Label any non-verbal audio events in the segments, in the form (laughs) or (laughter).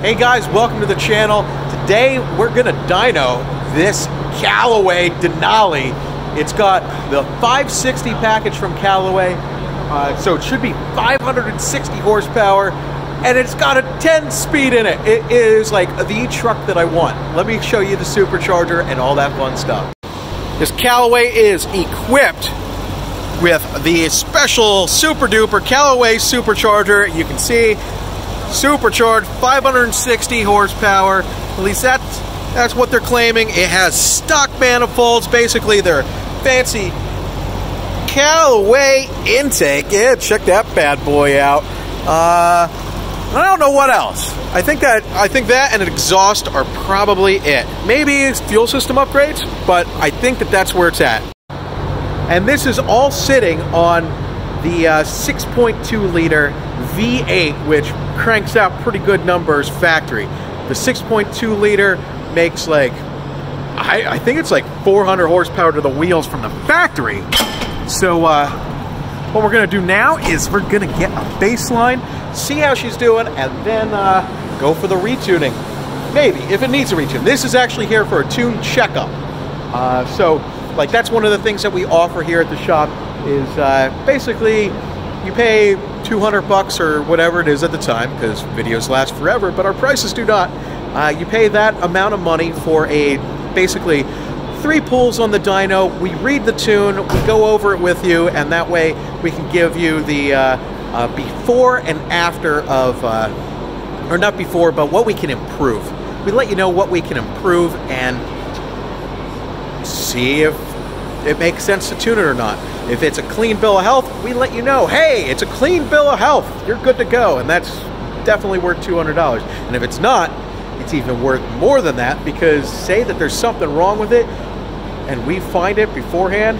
Hey guys, welcome to the channel. Today we're gonna dyno this Callaway Denali. It's got the 560 package from Callaway, uh, so it should be 560 horsepower, and it's got a 10 speed in it. It is like the truck that I want. Let me show you the supercharger and all that fun stuff. This Callaway is equipped with the special super duper Callaway supercharger. You can see supercharged 560 horsepower. At least that's that's what they're claiming. It has stock manifolds basically they're fancy Callaway intake. Yeah check that bad boy out. Uh, I don't know what else. I think that I think that and an exhaust are probably it. Maybe fuel system upgrades but I think that that's where it's at. And this is all sitting on the uh, 6.2 liter V8, which cranks out pretty good numbers factory. The 6.2 liter makes like, I, I, think it's like 400 horsepower to the wheels from the factory. So uh, what we're gonna do now is we're gonna get a baseline, see how she's doing, and then uh, go for the retuning. Maybe, if it needs a retune. This is actually here for a tune checkup. Uh, so, like that's one of the things that we offer here at the shop is uh, basically you pay 200 bucks or whatever it is at the time because videos last forever, but our prices do not. Uh, you pay that amount of money for a basically three pulls on the dyno. We read the tune, we go over it with you, and that way we can give you the uh, uh, before and after of, uh, or not before, but what we can improve. We let you know what we can improve and see if it makes sense to tune it or not. If it's a clean bill of health, we let you know, hey, it's a clean bill of health. You're good to go. And that's definitely worth $200. And if it's not, it's even worth more than that because say that there's something wrong with it and we find it beforehand,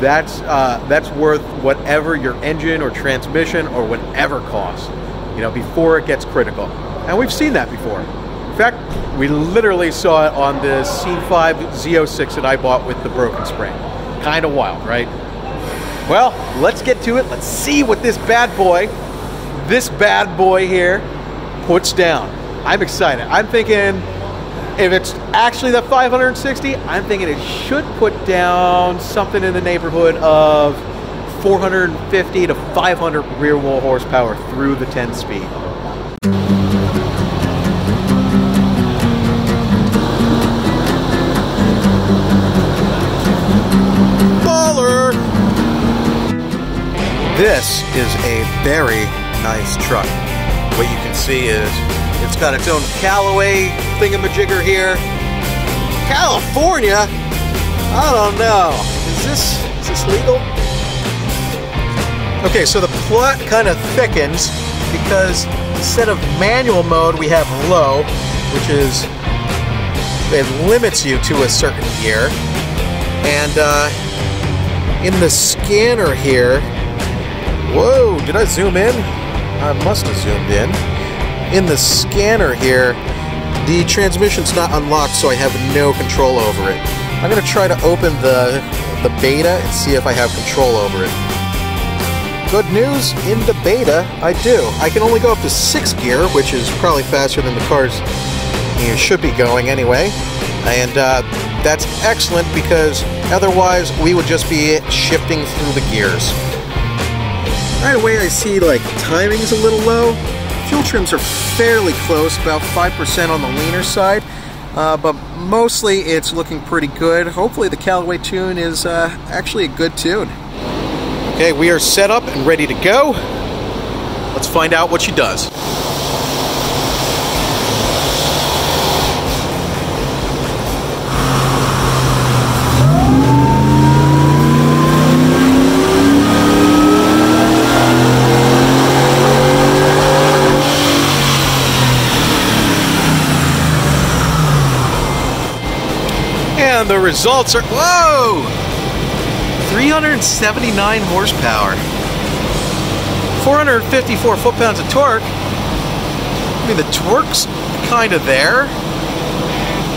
that's, uh, that's worth whatever your engine or transmission or whatever costs, you know, before it gets critical. And we've seen that before. In fact, we literally saw it on the C5 Z06 that I bought with the broken spring. Kind of wild, right? Well, let's get to it. Let's see what this bad boy, this bad boy here, puts down. I'm excited. I'm thinking if it's actually the 560, I'm thinking it should put down something in the neighborhood of 450 to 500 rear wheel horsepower through the 10 speed. This is a very nice truck. What you can see is it's got its own Callaway thingamajigger here. California? I don't know. Is this is this legal? Okay, so the plot kind of thickens because instead of manual mode, we have low, which is it limits you to a certain gear. And uh, in the scanner here, Whoa, did I zoom in? I must have zoomed in. In the scanner here, the transmission's not unlocked, so I have no control over it. I'm going to try to open the, the beta and see if I have control over it. Good news, in the beta, I do. I can only go up to 6 gear, which is probably faster than the cars you should be going anyway. And uh, that's excellent because otherwise we would just be shifting through the gears. Right away I see like timing's a little low. Fuel trims are fairly close, about 5% on the leaner side. Uh, but mostly it's looking pretty good. Hopefully the Callaway tune is uh, actually a good tune. Okay, we are set up and ready to go. Let's find out what she does. The results are, whoa! 379 horsepower. 454 foot-pounds of torque. I mean, the torque's kind of there.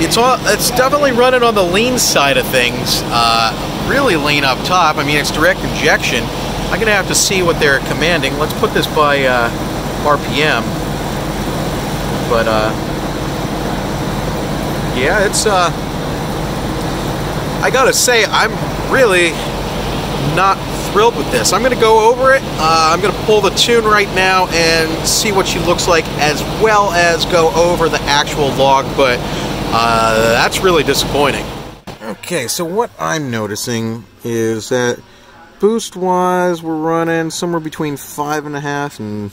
It's all, it's definitely running on the lean side of things. Uh, really lean up top. I mean, it's direct injection. I'm gonna have to see what they're commanding. Let's put this by uh, RPM. But uh, yeah, it's uh, I gotta say, I'm really not thrilled with this. I'm to go over it. Uh, I'm to pull the tune right now and see what she looks like as well as go over the actual log, but uh, that's really disappointing. Okay, so what I'm noticing is that boost-wise, we're running somewhere between five and a half and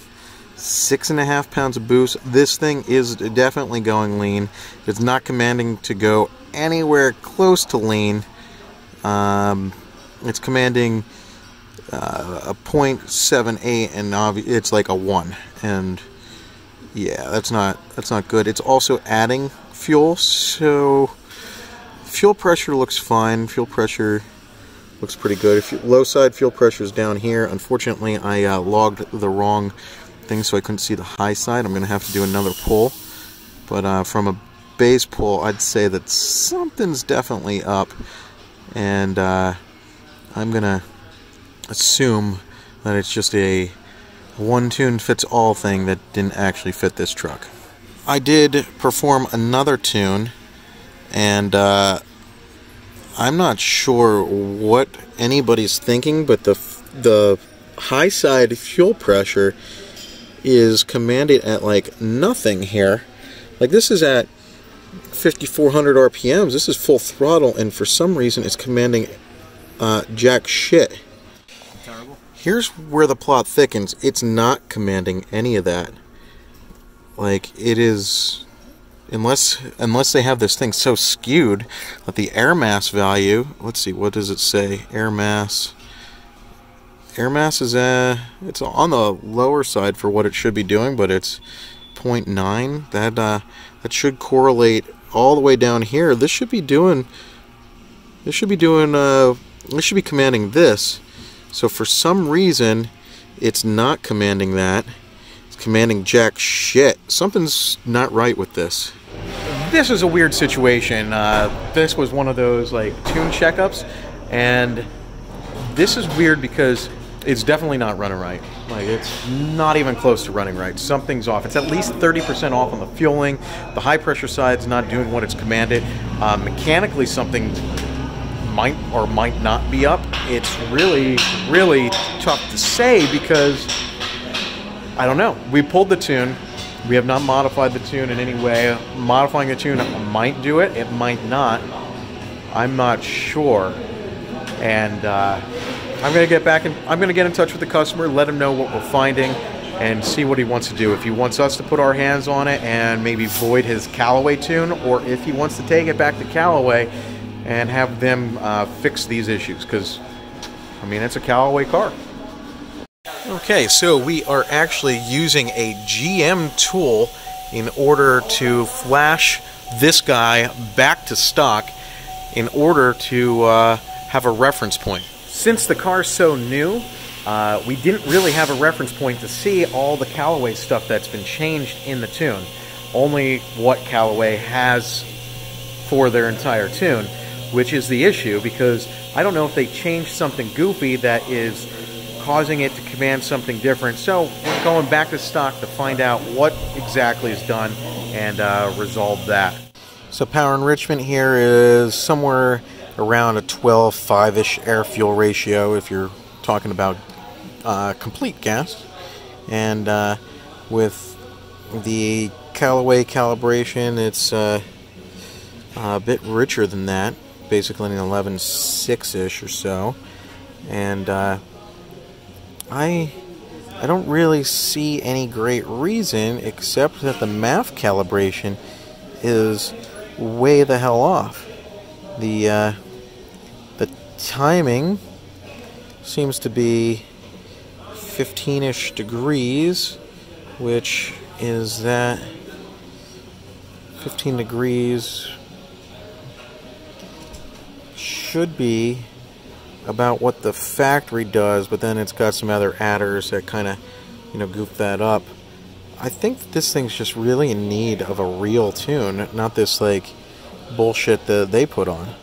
six and a half pounds of boost. This thing is definitely going lean. It's not commanding to go anywhere close to lean. Um, it's commanding uh, a 0.78 and it's like a 1 and yeah that's not that's not good. It's also adding fuel so fuel pressure looks fine. Fuel pressure looks pretty good. If you, low side fuel pressure is down here. Unfortunately I uh, logged the wrong thing so I couldn't see the high side. I'm gonna have to do another pull. But uh, from a base pull I'd say that something's definitely up and uh, I'm gonna assume that it's just a one tune fits all thing that didn't actually fit this truck. I did perform another tune and uh, I'm not sure what anybody's thinking but the the high side fuel pressure is commanded at like nothing here like this is at 5400 RPMs this is full throttle and for some reason it's commanding uh, jack shit Here's where the plot thickens. It's not commanding any of that. Like, it is... Unless, unless they have this thing so skewed that the air mass value... Let's see, what does it say? Air mass... Air mass is uh, it's on the lower side for what it should be doing, but it's 0.9. That uh, that should correlate all the way down here. This should be doing. This should be doing. Uh, this should be commanding this. So for some reason, it's not commanding that. It's commanding jack shit. Something's not right with this. This is a weird situation. Uh, this was one of those like tune checkups, and this is weird because it's definitely not running right. Like it's not even close to running right. Something's off. It's at least 30% off on the fueling. The high pressure side's not doing what it's commanded. Uh, mechanically, something might or might not be up. It's really, really tough to say because I don't know. We pulled the tune. We have not modified the tune in any way. Modifying the tune might do it. It might not. I'm not sure. And uh, I'm gonna get back and I'm gonna get in touch with the customer, let him know what we're finding, and see what he wants to do. If he wants us to put our hands on it and maybe void his Callaway tune, or if he wants to take it back to Callaway and have them uh, fix these issues because, I mean, it's a Callaway car. Okay, so we are actually using a GM tool in order to flash this guy back to stock in order to uh, have a reference point. Since the car's so new, uh, we didn't really have a reference point to see all the Callaway stuff that's been changed in the tune. Only what Callaway has for their entire tune which is the issue because I don't know if they changed something goofy that is causing it to command something different. So we're going back to stock to find out what exactly is done and uh, resolve that. So power enrichment here is somewhere around a 12-5-ish air-fuel ratio if you're talking about uh, complete gas. And uh, with the Callaway calibration, it's uh, a bit richer than that basically an 11.6-ish or so. And uh, I, I don't really see any great reason except that the MAF calibration is way the hell off. The, uh, timing seems to be 15-ish degrees, which is that 15 degrees should be about what the factory does, but then it's got some other adders that kind of, you know, goof that up. I think this thing's just really in need of a real tune, not this, like, bullshit that they put on.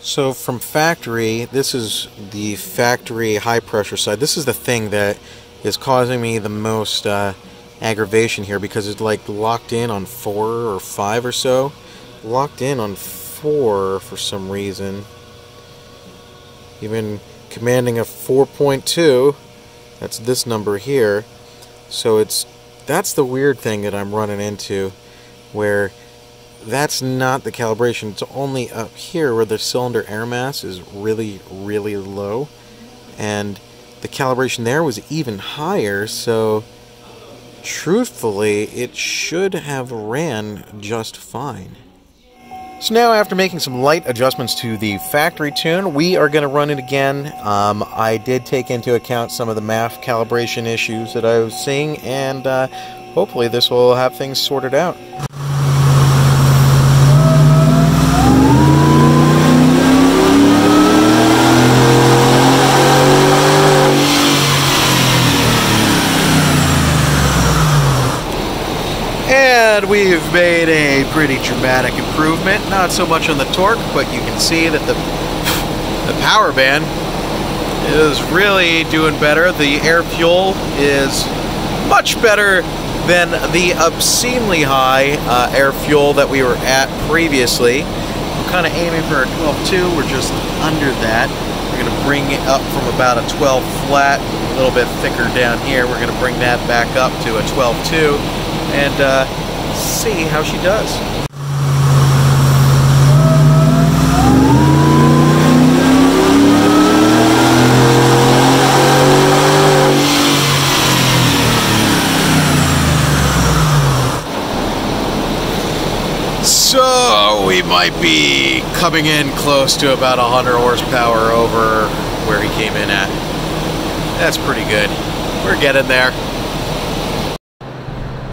So from factory, this is the factory high pressure side. This is the thing that is causing me the most uh, aggravation here because it's like locked in on four or five or so. Locked in on four for some reason. Even commanding a 4.2. That's this number here. So it's that's the weird thing that I'm running into where that's not the calibration. It's only up here where the cylinder air mass is really, really low. And the calibration there was even higher, so truthfully, it should have ran just fine. So now after making some light adjustments to the factory tune, we are going to run it again. Um, I did take into account some of the MAF calibration issues that I was seeing, and uh, hopefully this will have things sorted out. And made a pretty dramatic improvement. Not so much on the torque, but you can see that the, the power band is really doing better. The air fuel is much better than the obscenely high uh, air fuel that we were at previously. We're kind of aiming for a 12.2. We're just under that. We're going to bring it up from about a 12 flat, a little bit thicker down here. We're going to bring that back up to a 12.2 and uh, see how she does. So we might be coming in close to about 100 horsepower over where he came in at. That's pretty good. We're getting there.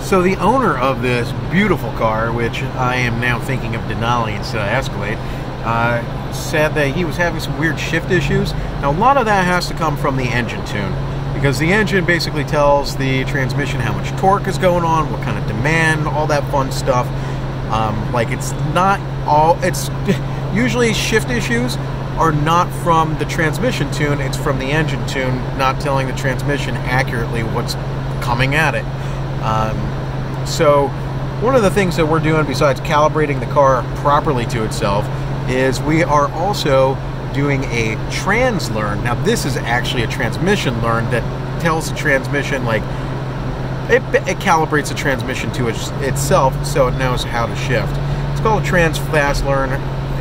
So the owner of this beautiful car, which I am now thinking of Denali instead of Escalade, uh, said that he was having some weird shift issues. Now a lot of that has to come from the engine tune, because the engine basically tells the transmission how much torque is going on, what kind of demand, all that fun stuff. Um, like it's not all. It's (laughs) usually shift issues are not from the transmission tune. It's from the engine tune not telling the transmission accurately what's coming at it. Um, so one of the things that we're doing besides calibrating the car properly to itself is we are also doing a trans learn. Now this is actually a transmission learn that tells the transmission like it, it calibrates the transmission to it, itself so it knows how to shift. It's called a trans fast learn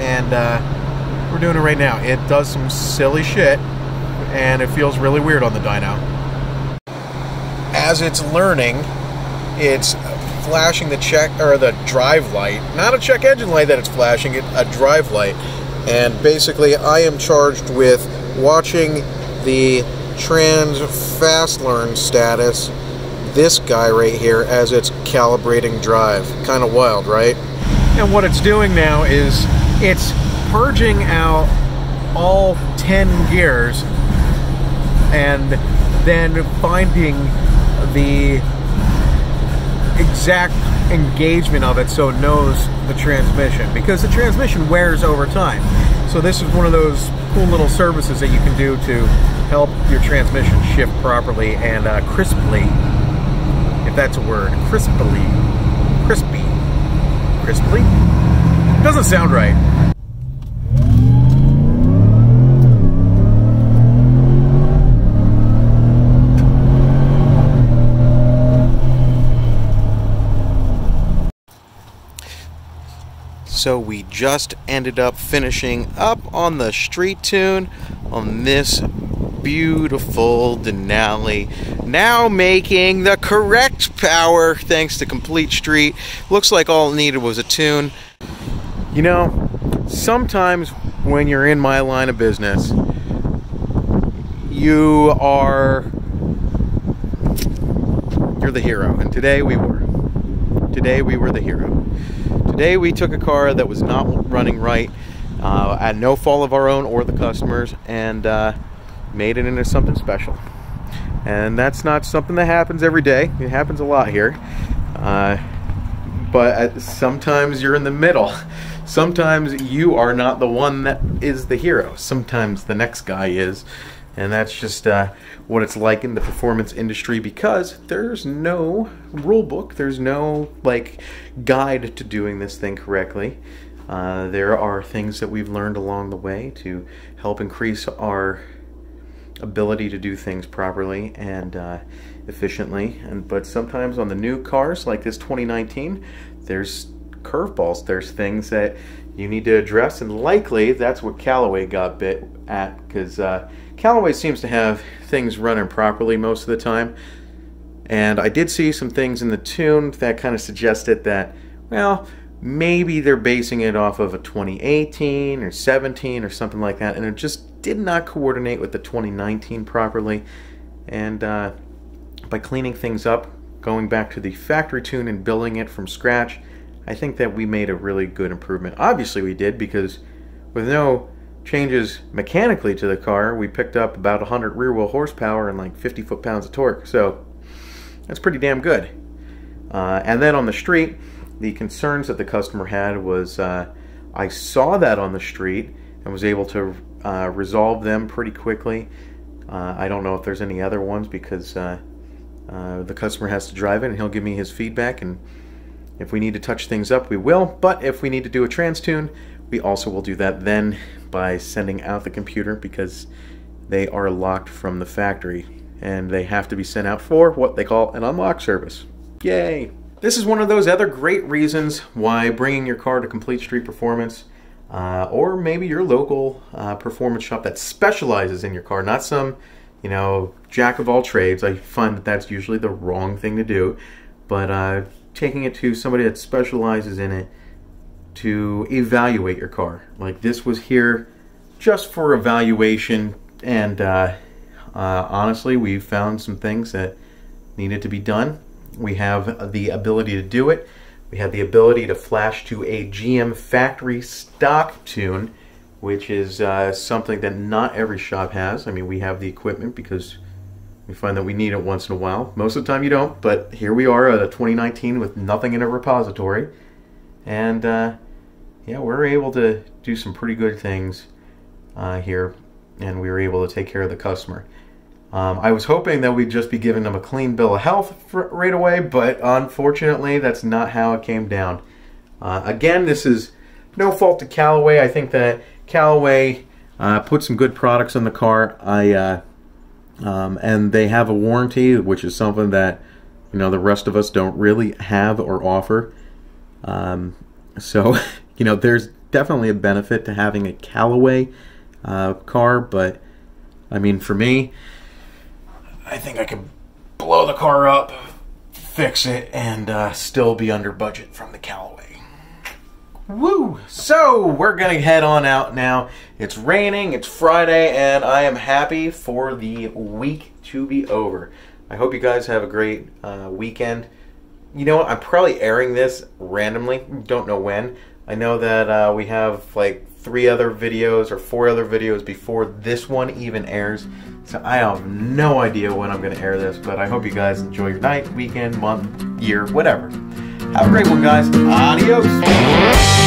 and uh, we're doing it right now. It does some silly shit and it feels really weird on the dyno. As it's learning, it's flashing the check or the drive light, not a check engine light that it's flashing, it a drive light. And basically, I am charged with watching the trans fast learn status. This guy right here as it's calibrating drive. Kind of wild, right? And what it's doing now is it's purging out all 10 gears and then finding the exact engagement of it so it knows the transmission because the transmission wears over time. So this is one of those cool little services that you can do to help your transmission shift properly and uh, crisply, if that's a word, crisply, crispy, crisply? Doesn't sound right. So we just ended up finishing up on the street tune on this beautiful Denali. Now making the correct power thanks to Complete Street. Looks like all it needed was a tune. You know, sometimes when you're in my line of business, you are you're the hero and today we were today we were the hero Today we took a car that was not running right uh, at no fault of our own or the customers and uh, made it into something special. And that's not something that happens every day. It happens a lot here. Uh, but sometimes you're in the middle. Sometimes you are not the one that is the hero. Sometimes the next guy is. And that's just uh, what it's like in the performance industry because there's no rule book, there's no like guide to doing this thing correctly. Uh, there are things that we've learned along the way to help increase our ability to do things properly and uh, efficiently. And but sometimes on the new cars like this 2019, there's curveballs. There's things that you need to address, and likely that's what Callaway got bit at because uh, Callaway seems to have things running properly most of the time. And I did see some things in the tune that kind of suggested that, well, maybe they're basing it off of a 2018 or 17 or something like that, and it just did not coordinate with the 2019 properly. And uh, by cleaning things up, going back to the factory tune and building it from scratch, I think that we made a really good improvement. Obviously, we did because with no changes mechanically to the car, we picked up about 100 rear wheel horsepower and like 50 foot pounds of torque. So that's pretty damn good. Uh, and then on the street, the concerns that the customer had was uh, I saw that on the street and was able to uh, resolve them pretty quickly. Uh, I don't know if there's any other ones because uh, uh, the customer has to drive it and he'll give me his feedback and if we need to touch things up, we will, but if we need to do a trans tune, we also will do that then by sending out the computer because they are locked from the factory and they have to be sent out for what they call an unlock service. Yay! This is one of those other great reasons why bringing your car to Complete Street Performance uh, or maybe your local uh, performance shop that specializes in your car, not some, you know, jack of all trades. I find that that's usually the wrong thing to do, but uh, taking it to somebody that specializes in it to evaluate your car. Like this was here just for evaluation, and uh, uh, honestly, we found some things that needed to be done. We have the ability to do it. We have the ability to flash to a GM factory stock tune, which is uh, something that not every shop has. I mean, we have the equipment because we find that we need it once in a while. Most of the time you don't, but here we are at a 2019 with nothing in a repository. And uh, yeah, we're able to do some pretty good things uh, here, and we were able to take care of the customer. Um, I was hoping that we'd just be giving them a clean bill of health for, right away, but unfortunately, that's not how it came down. Uh, again, this is no fault to Callaway. I think that Callaway uh, put some good products on the car. I uh, um, and they have a warranty, which is something that you know the rest of us don't really have or offer. Um, so, (laughs) you know, there's definitely a benefit to having a Callaway uh, car, but I mean, for me, I think I could blow the car up, fix it, and uh, still be under budget from the Callaway. Woo! So we're gonna head on out now. It's raining, it's Friday, and I am happy for the week to be over. I hope you guys have a great uh, weekend. You know what? I'm probably airing this randomly. Don't know when. I know that uh, we have like three other videos or four other videos before this one even airs. So I have no idea when I'm going to air this, but I hope you guys enjoy your night, weekend, month, year, whatever. Have a great one, guys. Adios.